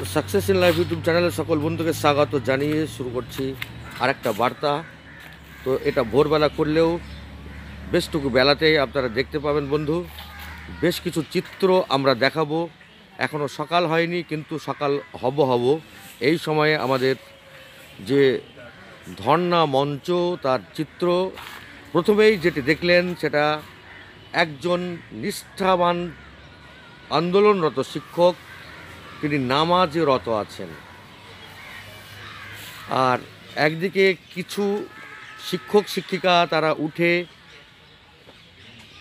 তো success in life YouTube চ্যানেলের সকল বন্ধুকে স্বাগত জানিয়ে শুরু করছি আরেকটা বার্তা। তো এটা ভোরবেলা করলেও বেশটুকু বেলাতেই আপনারা দেখতে পাবেন বন্ধু। বেশ কিছু চিত্র আমরা দেখাবো। এখনও সকাল হয়নি, কিন্তু সকাল হব হব। এই সময়ে আমাদের যে ধর্ণা মঞ্চ, তার চিত্র, প্রথমেই যেটি দেখলেন সেটা একজন নিষ্ঠাবান আন্দোলনরত শিক্ষক তিনি নামাজে রত আছেন। আর একদিকে কিছু শিক্ষক, শিক্ষিকা তারা উঠে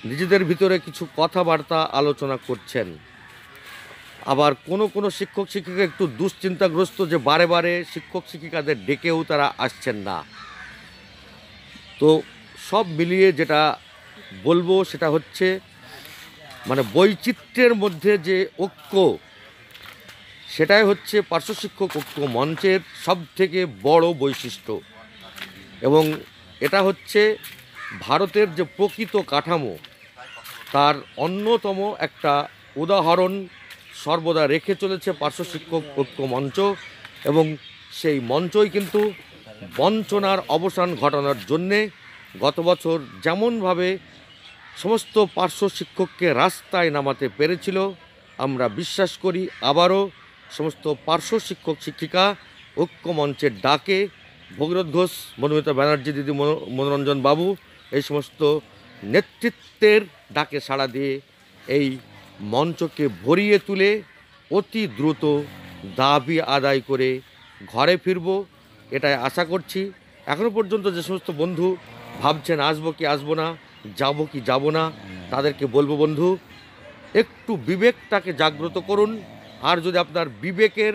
নিজেদের ভিতরে কিছু কথাবার্তা আলোচনা করছেন। আবার কোনো কোনো শিক্ষক, শিক্ষিকা একটু দুশ্চিন্তাগ্রস্ত যে বারে বারে শিক্ষক, শিক্ষিকাদের ডেকেও তারা আসছেন না। তো সব মিলিয়ে যেটা বলব সেটা হচ্ছে মানে বৈচিত্র্যের মধ্যে যে ঐক্য সেটাই হচ্ছে পার্শ্বশিক্ষক ঐক্য মঞ্চের সব থেকে বড় বৈশিষ্ট্য। এবং এটা হচ্ছে ভারতের যে প্রকৃত কাঠামো, তার অন্যতম একটা উদাহরণ সর্বদা রেখে চলেছে পার্শ্বশিক্ষক ঐক্য মঞ্চ। এবং সেই মঞ্চই কিন্তু বঞ্চনার অবসান ঘটানোর জন্যে গত বছর যেমনভাবে সমস্ত পার্শ্ব শিক্ষককে রাস্তায় নামাতে পেরেছিল, আমরা বিশ্বাস করি আবারও সমস্ত পার্শ্ব শিক্ষক, শিক্ষিকা, ঐক্য মঞ্চের ডাকে ভগীরথ ঘোষ মধুমিতা ব্যানার্জি দিদি মনো- মনোরঞ্জন বাবু, এই সমস্ত নেতৃত্বের ডাকে সাড়া দিয়ে এই মঞ্চকে ভরিয়ে তুলে অতি দ্রুত দাবি আদায় করে ঘরে ফিরব, এটাই আশা করছি। এখনও পর্যন্ত যে সমস্ত বন্ধু ভাবছেন, আসব কি, আসব না, যাব কি, যাব না? তাদেরকে বলব, বন্ধু, একটু বিবেকটাকে জাগ্রত করুন আর যদি আপনার বিবেকের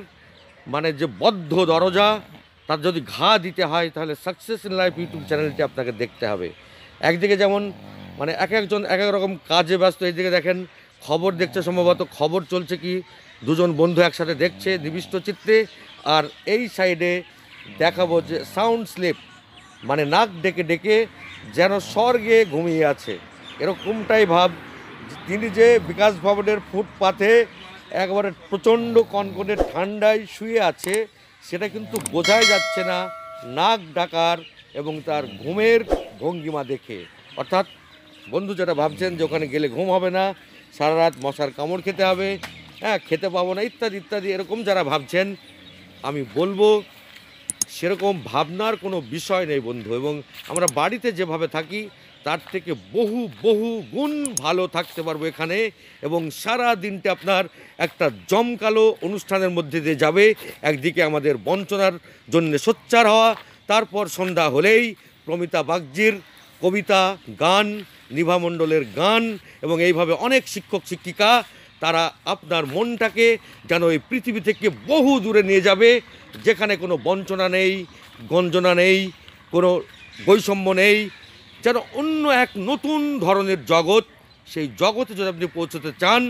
মানে যে বদ্ধ দরজা, তার যদি ঘা দিতে হয়, তাহলে সাকসেস ইন লাইফ ইউটিউব চ্যানেলটি আপনাকে দেখতে হবে। একদিকে যেমন মানে এক একজন এক এক রকম কাজে ব্যস্ত, এইদিকে দেখেন, খবর দেখছে সম্ভবত, খবর চলছে কি, দুজন বন্ধু একসাথে দেখছে নিবিষ্ট চিত্তে, আর এই সাইডে দেখাবো যে সাউন্ড স্লিপ মানে নাক ডেকে ডেকে যেন স্বর্গে ঘুমিয়ে আছে। এরকমটাই ভাব তিনি যে বিকাশ ভবনের ফুটপাথে একবারে প্রচণ্ড কনকনে ঠান্ডায় শুয়ে আছে, সেটা কিন্তু বোঝাই যাচ্ছে না নাক ডাকার এবং তার ঘুমের ভঙ্গিমা দেখে। অর্থাৎ বন্ধু যেটা ভাবছেন যে ওখানে গেলে ঘুম হবে না, সারা রাত মশার কামড় খেতে হবে হ্যাঁ খেতে পাবো না, ইত্যাদি ইত্যাদি, এরকম যারা ভাবছেন, আমি বলব সেরকম ভাবনার কোনো বিষয় নেই বন্ধু। এবং আমরা বাড়িতে যেভাবে থাকি তার থেকে বহু বহু গুণ ভালো থাকতে পারব এখানে এবং সারা দিনটা আপনার একটা জমকালো অনুষ্ঠানের মধ্যে দিয়ে যাবে। একদিকে আমাদের বঞ্চনার জন্য সোচ্চার হওয়া, তারপর সন্ধ্যা হলেই প্রমিতা বাগজির কবিতা, গান, নিভা মণ্ডলের গান এবং এইভাবে অনেক শিক্ষক, শিক্ষিকা, তারা আপনার মনটাকে যেন এই পৃথিবী থেকে বহু দূরে নিয়ে যাবে, যেখানে কোনো বঞ্চনা নেই, গঞ্জনা নেই, কোনো বৈষম্য নেই যেন অন্য এক নতুন ধরনের জগৎ, সেই জগতে যদি আপনি পৌঁছতে চান,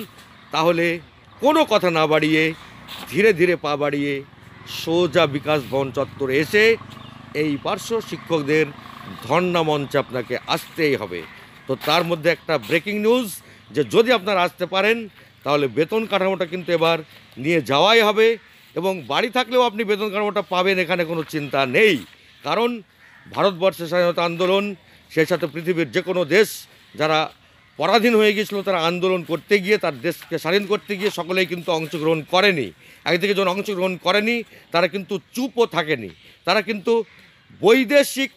তাহলে কোনো কথা না বাড়িয়ে, ধীরে ধীরে পা বাড়িয়ে সোজা বিকাশ ভবন চত্বরে এসে এই পার্শ্ব শিক্ষকদের ধর্ণা মঞ্চে আপনাকে আসতেই হবে। তো তার মধ্যে একটা ব্রেকিং নিউজ, যে যদি আপনারা আসতে পারেন, তাহলে বেতন কাঠামোটা কিন্তু এবার নিয়ে যাওয়াই হবে এবং বাড়ি থাকলেও আপনি বেতন কাঠামোটা পাবেন এখানে কোনো চিন্তা নেই। কারণ ভারতবর্ষের স্বাধীনতা আন্দোলন সেই সাথে পৃথিবীর যে কোনো দেশ যারা পরাধীন হয়ে গিয়েছিল তারা আন্দোলন করতে গিয়ে, তার দেশকে স্বাধীন করতে গিয়ে সকলেই কিন্তু অংশগ্রহণ করেনি। একদিকে যখন অংশগ্রহণ করেনি, তারা কিন্তু চুপও থাকেনি। তারা কিন্তু বৈদেশিক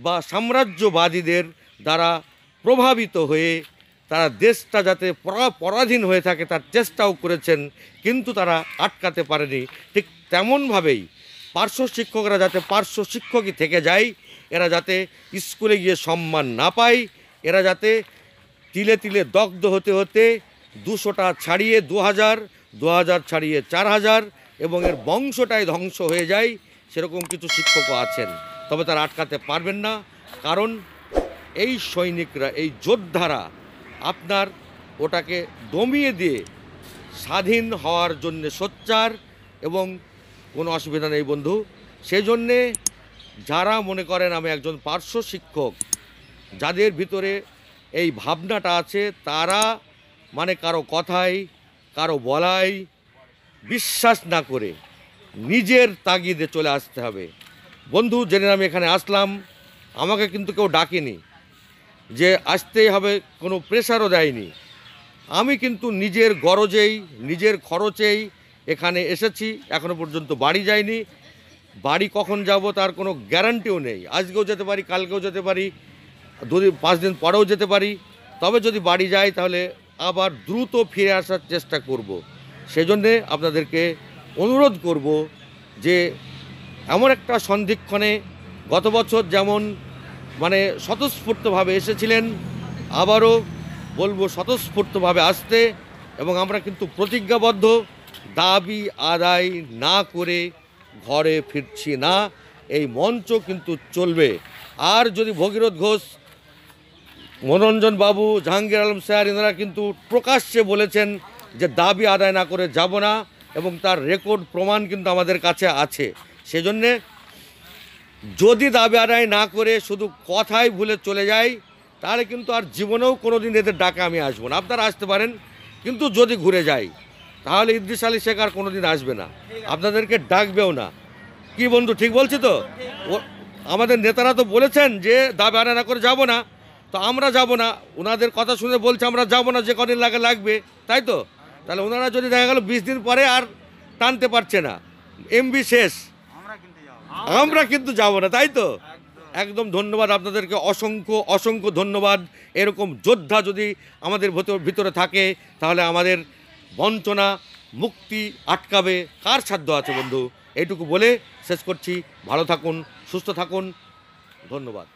বা সাম্রাজ্যবাদীদের দ্বারা প্রভাবিত হয়ে তারা দেশটা যাতে পরা- পরাধীন হয়ে থাকে, তার চেষ্টাও করেছেন, কিন্তু তারা আটকাতে পারেনি। ঠিক তেমনভাবেই পার্শ্ব শিক্ষকরা যাতে পার্শ্ব শিক্ষকই থেকে যায় এরা যাতে স্কুলে গিয়ে সম্মান না পায়, এরা যাতে তিলে তিলে দগ্ধ হতে হতে দুশোটা ছাড়িয়ে দু হাজার দু হাজার ছাড়িয়ে চার হাজার এবং এর বংশটাই ধ্বংস হয়ে যায়, সেরকম কিছু শিক্ষকও আছেন। তবে তারা আটকাতে পারবেন না, কারণ এই সৈনিকরা, এই যোদ্ধারা আপনার ওটাকে দমিয়ে দিয়ে স্বাধীন হওয়ার জন্যে সোচ্চার এবং কোনো অসুবিধা নেই বন্ধু। সেই জন্যে যারা মনে করেন আমি একজন পার্শ্ব শিক্ষক, যাদের ভিতরে এই ভাবনাটা আছে, তারা মানে কারও কথাই, কারও বলাই বিশ্বাস না করে নিজের তাগিদে চলে আসতে হবে। বন্ধু জেনে আমি এখানে আসলাম, আমাকে কিন্তু কেউ ডাকেনি যে আসতেই হবে, কোনো প্রেশারও দেয়নি। আমি কিন্তু নিজের গরজেই, নিজের খরচেই এখানে এসেছি, এখনও পর্যন্ত বাড়ি যাইনি। বাড়ি কখন যাব তার কোনো গ্যারান্টিও নেই আজকেও যেতে পারি, কালকেও যেতে পারি, দুদিন, পাঁচ দিন পরেও যেতে পারি তবে যদি বাড়ি যাই তাহলে আবার দ্রুত ফিরে আসার চেষ্টা করব। সেজন্যে আপনাদেরকে অনুরোধ করব যে এমন একটা সন্ধিক্ষণে গত বছর যেমন মানে স্বতঃস্ফূর্তভাবে এসেছিলেন, আবারও বলব স্বতঃস্ফূর্তভাবে আসতে এবং আমরা কিন্তু প্রতিজ্ঞাবদ্ধ, দাবি আদায় না করে ঘরে ফিরছি না, এই মঞ্চ কিন্তু চলবে। আর যদি ভগীরথ ঘোষ, মনোরঞ্জন বাবু, জাহাঙ্গীর আলম স্যার, এনারা কিন্তু প্রকাশ্যে বলেছেন যে দাবি আদায় না করে যাব না এবং তার রেকর্ড প্রমাণ কিন্তু আমাদের কাছে আছে। সেজন্যে যদি দাবি আদায় না করে শুধু কথাই ভুলে চলে যাই, তাহলে কিন্তু আর জীবনেও কোনো দিন এদের ডাকে আমি আসব না। আপনারা আসতে পারেন, কিন্তু যদি ঘুরে যাই তাহলে ইদ্রিস আলী শেখ আর কোনো দিন আসবে না। আপনাদেরকে ডাকবেও না। কি বন্ধু ঠিক বলছি তো? আমাদের নেতারা তো বলেছেন যে দাবি আদায় না করে যাব না। তো আমরা যাব না। ওনাদের কথা শুনে বলছে আমরা যাব না যে কদিন লাগে লাগবে। তাই তো? তাহলে ওনারা যদি দেখা গেল বিশ দিন পরে আর টানতে পারছে না। এমবি শেষ। আমরা কিনতে যাব কিন্তু যাব না তাই তো? একদম ধন্যবাদ আপনাদেরকে। অসংখ্য অসংখ্য ধন্যবাদ। এরকম যোদ্ধা যদি আমাদের ভেতর- ভিতরে থাকে তাহলে আমাদের বঞ্চনা, মুক্তি আটকাবে, কার সাধ্য আছে বন্ধু? এইটুকু বলে শেষ করছি। ভালো থাকুন, সুস্থ থাকুন। ধন্যবাদ।